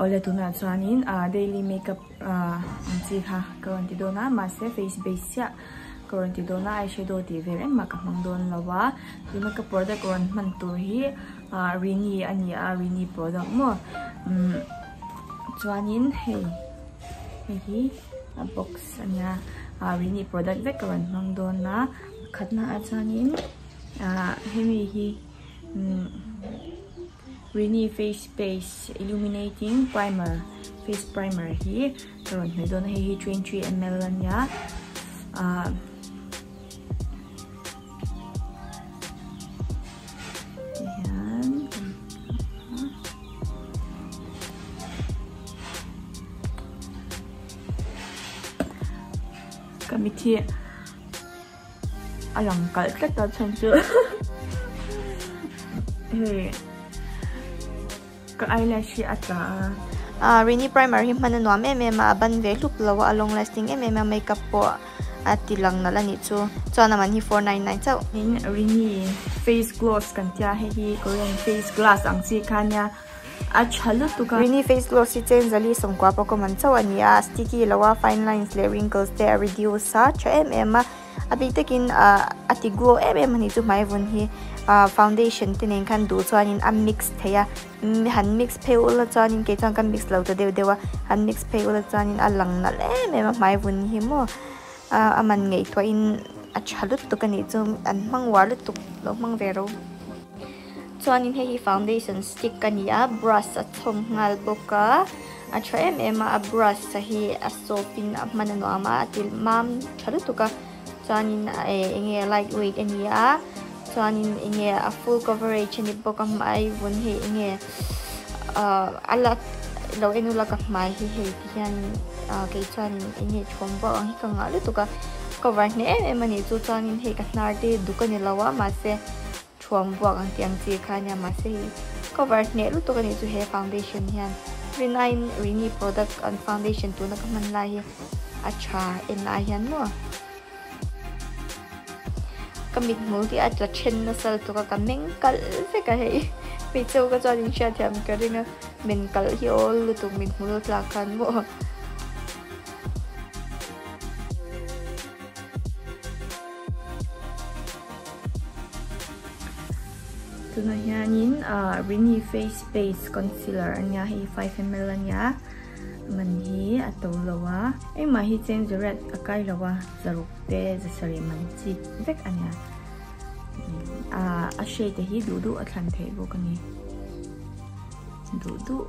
ole tuna chuanin a daily makeup a ang chi kha karon ti dona ma se face base ya karon ti dona eyeshadow ti ver en ma ka mang don lawa ti makeup product karon man tur hi a rini ani a rini product mo. Chuanin hei hei hi a box ania a rini product ve karon mang don na khatna a chuanin a hemi hi um Renee Face Base Illuminating Primer. Face Primer here. Karon, may doon 23 ml niya. Uh, hey ka eyelash ata uh, Rini primer hi man no me ma ban ve lup lawa long lasting e me ma makeup po at tilang na lang ito. So naman hi 499 so in Rini face gloss kan tia hi hi Korean face gloss ang si kanya at halo to ka Rini face gloss si chen zali song kwa pa ko man so ania sticky lawa fine lines le wrinkles te reduce sa cha mm ma abi takin uh, ati glow mm ni tu mai vun hi uh, foundation tinen kan du chuanin a mix theya. Mm, han mix pe ula chuanin ke chang kan mix lo ta deu dewa han mix pe ula chuanin a lang na le me mai vun hi mo. Uh, aman ngei to in a chalut to kani chu an mang war lu tu lo mang vero chuanin he hi foundation stick kani a brush a thom ngal boka a. Tha em em a brush sa hi a sopin a manano ama til mam chalut to ka chuanin e enge lightweight ani a chuanin anh a full coverage ni boka mai vun he inge uh, ala lo enu la ka mai hi he hian uh, ke chuanin inge chomba ang hi ka nga lu tuka cover ne em em ani chu chuanin he ka nar te dukani lawa ma se chomba ang tiang chi kha nya ma se cover ne lu tuka ni chu he foundation hian Renine Rini product and foundation tu na ka man la hi acha en la hian mo kamit mo ti at la chen na cái to ka kameng cái fe ka hei mi chau ka chawin sha cái ka ringa min kal hi ol lu tu min mu la kan mo tuna hianin uh, Rini Face Base Concealer anya hi 5ml anya man hi ato lawa. Ay mahi chen zuret akai lawa zaruk te zasari man chi vek anya. A a shade te hi du du athan the bo kani du du.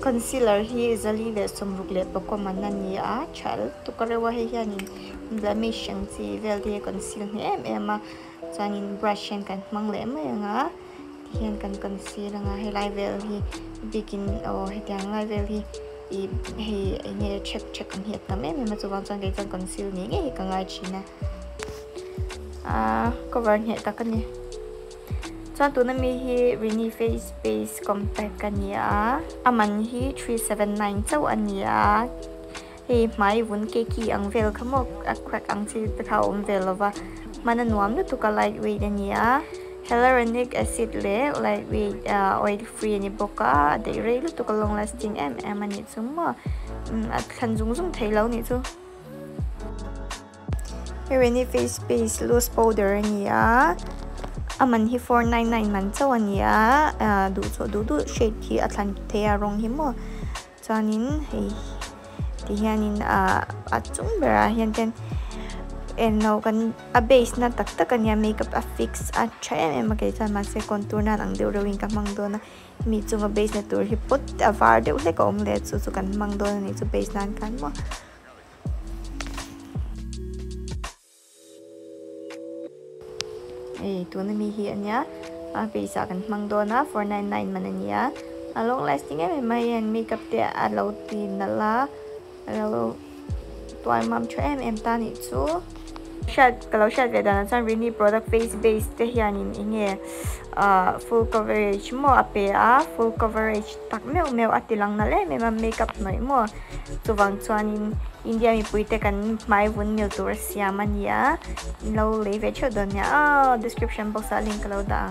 Concealer hi zali le somruk le pako manani a chal to karewa he hianin blemish ang chi vel di conceal ni. Em em a chanin brush kan mang le ma nga hian kan conceal nga he level hi begin o he tiang level hi i he nge check check kan hiat na me me ma chuwang chang ge chang conceal ni nge ka ngai china a cover ni ta kan ni chuan tuna mi hi, Rini Face Base Compact kania aman hi 379 chau ania he mai vun ke ki ang vel khamok a crack ang chi ta thau om vel lova mana nuam nu tuka lightweight ania hyaluronic acid le with uh, oil free ni boka de re lu tuka long lasting em em ani chuma mm, at khan zung zung thei lo ni chu. Rini face base loose powder ania aman hi 499 man chaw ania du cho du du shade hi athan thea rong hi mo. Chanin hei ti hianin uh, a achung bera hian ten no kan a base na tak tak ania makeup a fix a cha em em ke chan ma se contour na ang deu rowing ka mang do na. Mi chunga base na tur hi put a var deu le ko om le chu chu kan mang do ni chu base nan kan mo eh tu na mi hi ania a base a kan mang do na 499 man ania a long lasting em mai en makeup te a lo tin na la lo toy mam cho em em ta ni chu Shad, kalau Shad dia dalam sana really product face base. Teh yang ini ini uh, full coverage. Mo apa ya full coverage. Tak mel mel ati lang nale eh. memang makeup mai mo tu bang India ni puite kan mai pun mil tu siaman ya. Low level aja dona ya. oh, ah, description box ah, link kalau dah